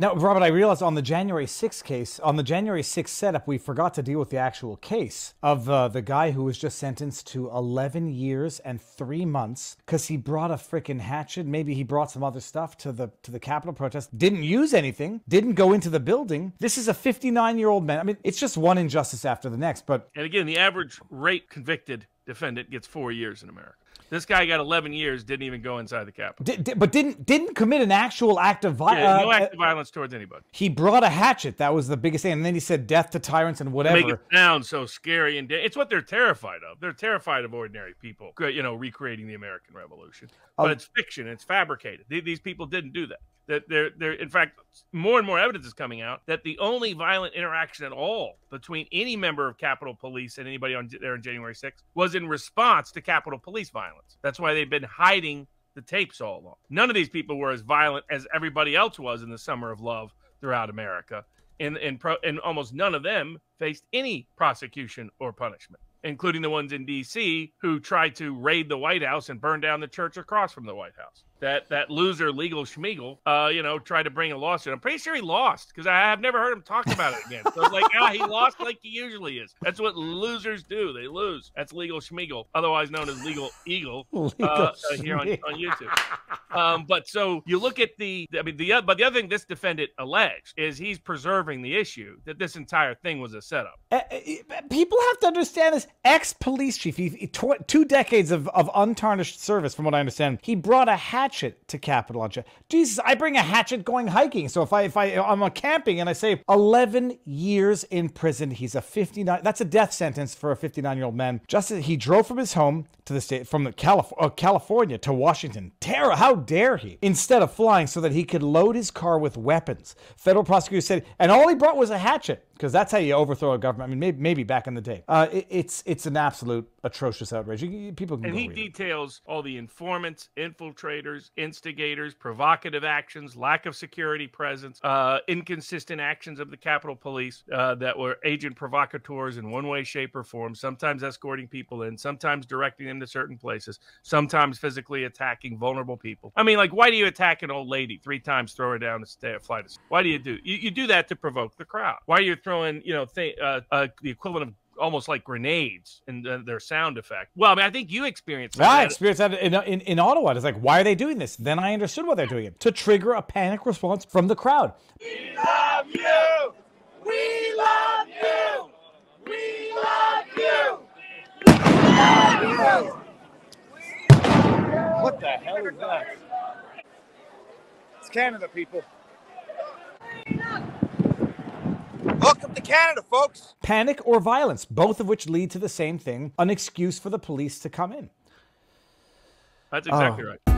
Now, Robert, I realized on the January 6th case, on the January 6th setup, we forgot to deal with the actual case of uh, the guy who was just sentenced to 11 years and three months because he brought a freaking hatchet. Maybe he brought some other stuff to the to the Capitol protest. Didn't use anything. Didn't go into the building. This is a 59 year old man. I mean, it's just one injustice after the next. But and again, the average rate convicted defendant gets four years in America. This guy got 11 years, didn't even go inside the Capitol. Did, did, but didn't didn't commit an actual act of violence. Yeah, no act of violence towards anybody. He brought a hatchet. That was the biggest thing. And then he said death to tyrants and whatever. Make it sound so scary and it's what they're terrified of. They're terrified of ordinary people, you know, recreating the American Revolution. But Um, it's fiction. It's fabricated. These people didn't do that. That they're, they're, in fact, more and more evidence is coming out that the only violent interaction at all between any member of Capitol Police and anybody on there on January 6th was in response to Capitol Police violence. That's why they've been hiding the tapes all along. None of these people were as violent as everybody else was in the Summer of Love throughout America, and and, pro, and almost none of them faced any prosecution or punishment, including the ones in D.C. who tried to raid the White House and burn down the church across from the White House. That that loser legal Schmiegel, uh, you know, tried to bring a lawsuit. I'm pretty sure he lost because I have never heard him talk about it again. So it's like, ah, he lost like he usually is. That's what losers do. They lose. That's legal Schmiegel, otherwise known as legal Eagle, Legal uh, uh, here on, on YouTube. Um, but so you look at the, I mean, the but the other thing this defendant alleged is he's preserving the issue that this entire thing was a setup. Uh, People have to understand this. Ex police chief, he, he tw- two decades of, of untarnished service, from what I understand. He brought a hatchet to Capitol on. Jesus, I bring a hatchet going hiking. So if I if I I'm a camping and I say 11 years in prison, he's a 59. That's a death sentence for a 59 year old man. Just as he drove from his home to the state from the uh, California to Washington. Terror! How dare he? Instead of flying so that he could load his car with weapons. Federal prosecutors said, and all he brought was a hatchet because that's how you overthrow a government. I mean, maybe, maybe back in the day. Uh, it- it's it's an absolute atrocious outrage. You- people can And he read it. details all the informants, infiltrators, instigators, provocative actions, lack of security presence, uh, inconsistent actions of the Capitol Police uh, that were agent provocateurs in one way, shape, or form, sometimes escorting people in, sometimes directing them to certain places, sometimes physically attacking vulnerable people. I mean, like, why do you attack an old lady three times, throw her down a flight of Why do you do? You, you do that to provoke the crowd. Why are you throwing, you know, th- uh, uh, the equivalent of almost like grenades and uh, their sound effect. Well, I mean, I think you experienced I that. experienced that in, in, in Ottawa. It's like, why are they doing this? Then I understood why they're doing it to trigger a panic response from the crowd. We love you. We love you. We love you. We love you. What the hell is that? It's Canada, people. Welcome to Canada, folks. Panic or violence, both of which lead to the same thing an excuse for the police to come in. That's exactly Oh. right.